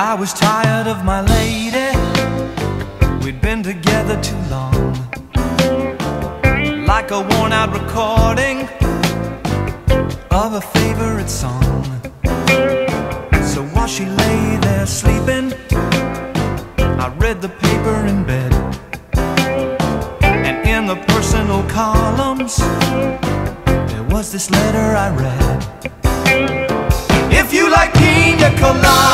I was tired of my lady. We'd been together too long. Like a worn out recording of a favorite song. So while she lay there sleeping, I read the paper in bed. And in the personal columns, there was this letter I read. If you like pina coladas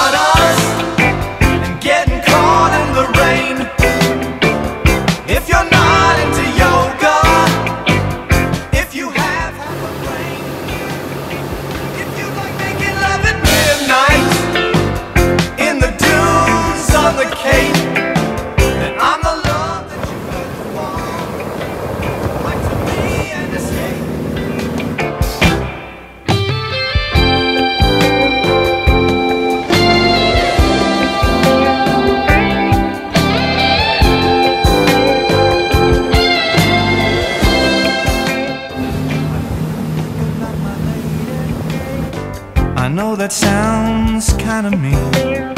I know that sounds kinda mean,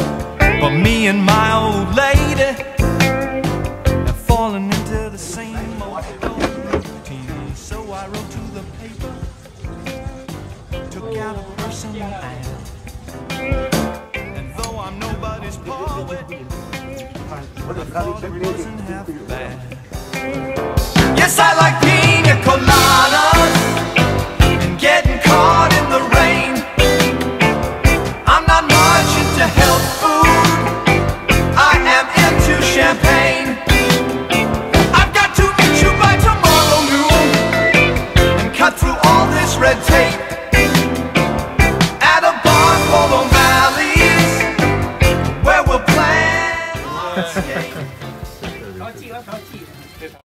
but me and my old lady have fallen into the same old routine. So I wrote to the paper, took out a personal ad, and though I'm nobody's poet, I thought it wasn't half bad. Yes, I like Yeah.